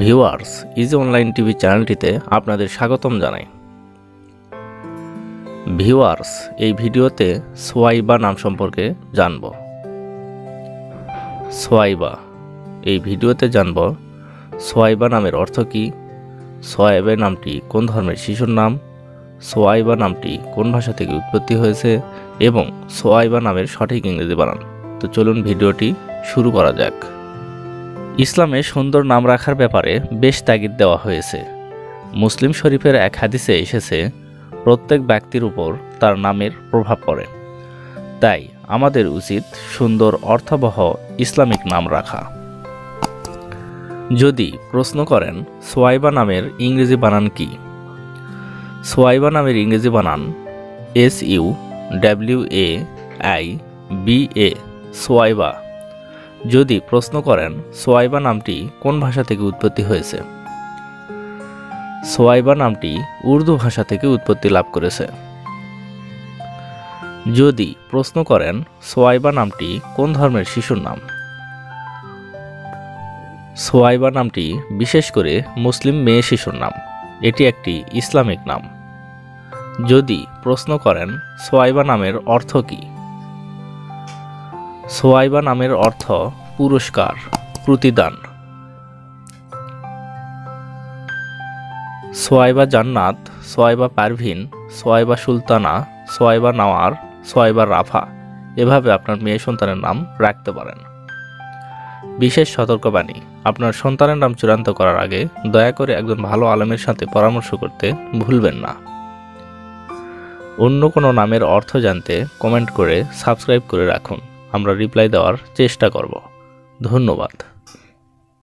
Viewers easy online TV চ্যানেলটিতে আপনাদের স্বাগতম জানাই। ভিউয়ার্স, এই ভিডিওতে সোয়াইবা নাম সম্পর্কে জানব। সোয়াইবা, এই ভিডিওতে জানব সোয়াইবা নামের অর্থ কী সোয়াইবা নামটি কোন ধর্মের শিশুর নাম, সোয়াইবা নামটি কোন ভাষা থেকে উৎপত্তি হয়েছে এবং সোয়াইবা নামের সঠিক ইংরেজি বানান। তো চলুন ভিডিওটি শুরু করা যাক। ইসলামে সুন্দর নাম রাখার ব্যাপারে বেশ তাগিদ দেওয়া হয়েছে। মুসলিম শরীফের এক হাদিসে এসেছে, প্রত্যেক ব্যক্তির উপর তার নামের প্রভাব পড়ে। তাই আমাদের উচিত সুন্দর অর্থবহ ইসলামিক নাম রাখা। যদি প্রশ্ন করেন, সোয়াইবা নামের ইংরেজি বানান কি? সোয়াইবা নামের ইংরেজি বানান S U W A I B A, Suwaiba. যদি প্রশ্ন করেন, সোয়াইবা নামটি কোন ভাষা থেকে উৎপত্তি হয়েছে? সোয়াইবা নামটি উর্দু ভাষা থেকে উৎপত্তি লাভ করেছে। যদি প্রশ্ন করেন, সোয়াইবা নামটি কোন ধর্মের শিশুর নাম? সোয়াইবা নামটি বিশেষ করে মুসলিম মেয়ে শিশুর নাম। এটি একটি ইসলামিক নাম। যদি প্রশ্ন করেন, সোয়াইবা নামের অর্থ কী? সোয়াইবা নামের অর্থ পুরস্কার, প্রতিদান। সোয়াইবা জান্নাত, সোয়াইবা পারভিন, সোয়াইবা সুলতানা, সোয়াইবা নাওয়ার, সোয়াইবা রাফা, এভাবে আপনার মেয়ে সন্তানের নাম রাখতে পারেন। বিশেষ সতর্কবাণী, আপনার সন্তানের নাম চূড়ান্ত করার আগে দয়া করে একজন ভালো আলেমের সাথে পরামর্শ করতে ভুলবেন না। অন্য কোনো নামের অর্থ জানতে কমেন্ট করে সাবস্ক্রাইব করে রাখুন। আমরা রিপ্লাই দেওয়ার চেষ্টা করব। ধন্যবাদ।